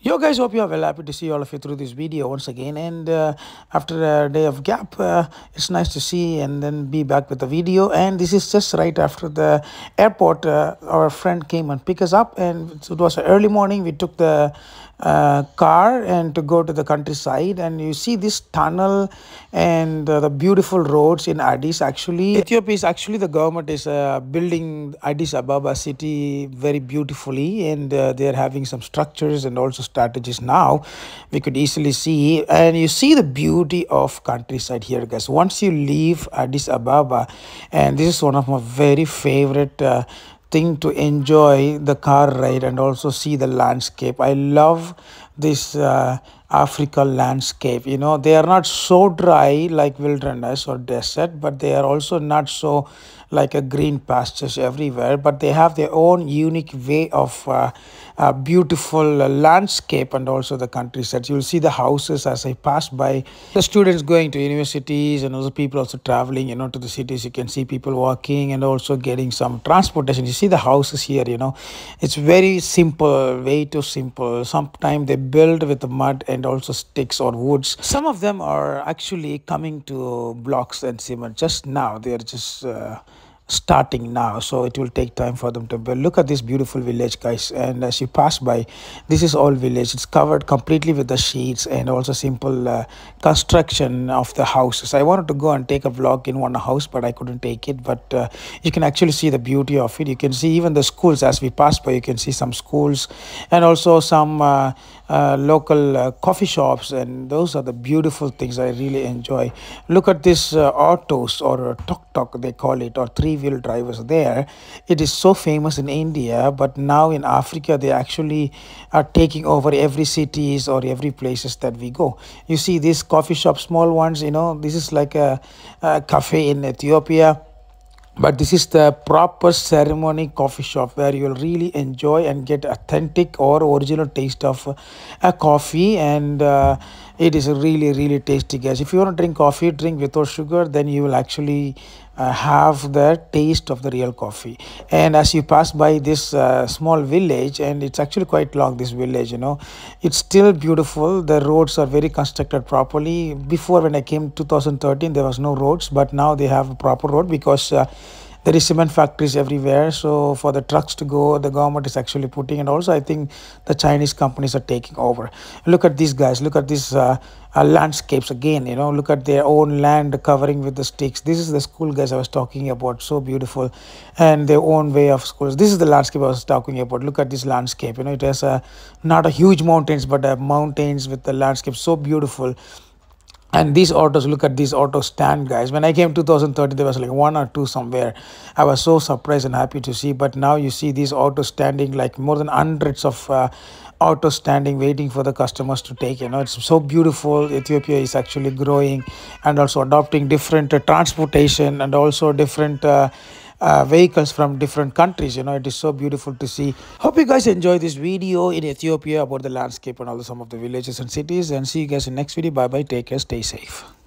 Yo guys, hope you are well. Happy to see all of you through this video once again. And uh, after a day of gap, uh, it's nice to see and then be back with the video. And this is just right after the airport. Uh, our friend came and picked us up, and it was early morning. We took the uh, car and to go to the countryside and you see this tunnel and uh, the beautiful roads in Addis actually Ethiopia is actually the government is uh, building Addis Ababa city very beautifully and uh, they're having some structures and also strategies now we could easily see and you see the beauty of countryside here guys once you leave Addis Ababa and this is one of my very favorite uh, thing to enjoy the car ride and also see the landscape. I love this uh, Africa landscape. You know, they are not so dry like wilderness or desert, but they are also not so like a green pastures everywhere. But they have their own unique way of uh, uh, beautiful landscape and also the countryside. You'll see the houses as I pass by. The students going to universities and also people also traveling, you know, to the cities. You can see people walking and also getting some transportation. You see the houses here, you know, it's very simple, way too simple. Sometimes they build with mud and also sticks or woods. Some of them are actually coming to blocks and cement just now. They are just uh, starting now so it will take time for them to build. Look at this beautiful village guys and as you pass by this is all village. It's covered completely with the sheets and also simple uh, construction of the houses. I wanted to go and take a vlog in one house but i couldn't take it but uh, you can actually see the beauty of it. You can see even the schools as we pass by you can see some schools and also some uh, uh, local uh, coffee shops and those are the beautiful things i really enjoy. Look at this uh, autos or tuk tuk they call it or three wheel drivers there. It is so famous in india but now in africa they actually are taking over every cities or every places that we go. You see these coffee shops small ones you know this is like a, a cafe in ethiopia but this is the proper ceremony coffee shop where you'll really enjoy and get authentic or original taste of a coffee and uh, it is really really tasty guys. If you want to drink coffee drink without sugar then you will actually uh, have the taste of the real coffee. And as you pass by this uh, small village and it's actually quite long this village you know it's still beautiful. The roads are very constructed properly. Before when i came 2013 there was no roads but now they have a proper road because uh, there is cement factories everywhere so for the trucks to go the government is actually putting and also i think the chinese companies are taking over. Look at these guys look at these uh, uh, landscapes again you know look at their own land covering with the sticks. This is the school guys i was talking about so beautiful. And their own way of schools. This is the landscape i was talking about. Look at this landscape you know it has a not a huge mountains but a mountains with the landscape so beautiful and these autos look at these auto stand guys. When i came 2030 there was like one or two somewhere. I was so surprised and happy to see. But now you see these autos standing like more than hundreds of uh, auto standing waiting for the customers to take you know. It's so beautiful. Ethiopia is actually growing and also adopting different uh, transportation and also different uh, uh, vehicles from different countries. You know it is so beautiful to see. Hope you guys enjoy this video in ethiopia about the landscape and all some of the villages and cities and see you guys in next video. Bye bye take care. Stay safe